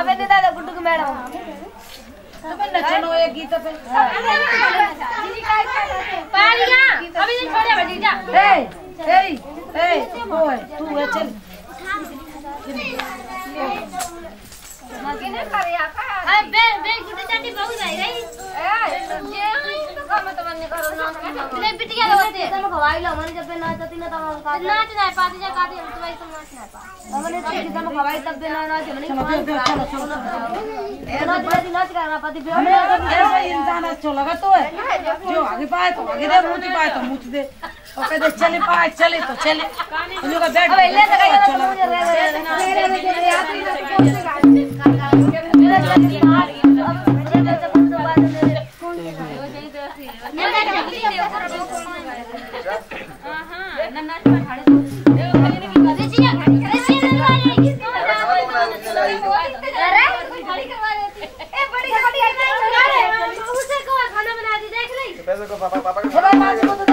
अबे दे दादा गुड्डू को मैडम अबे नचनो ये गीत पे पालिया अभी नहीं छोड़े बजी जा ए ए ए ओए तू है चल किने करे आका अरे बे बे गुड्डू चाटी बहुत भाई रही ए ये तो काम तो मन करो ना ले बिटिया लगते तुम खवाई लो मैंने जब नाचती ना तब का नाच ना पाती जा काटी हम तुम्हारी तो नाच ना पा हमने तो कि तुम खवाई तब देना नाच मैंने नाच नाच नाच करना पाती भी हमें अगर ऐसा इंसान अच्छा लगा तो है जो आगे पाए तो आगे दे मुझे पाए तो मुझे दे और कहते चले पाए चले तो चले उन लोग का बैठ अबे ले तो कहीं अच्छा लगा पैसे को पापा पापा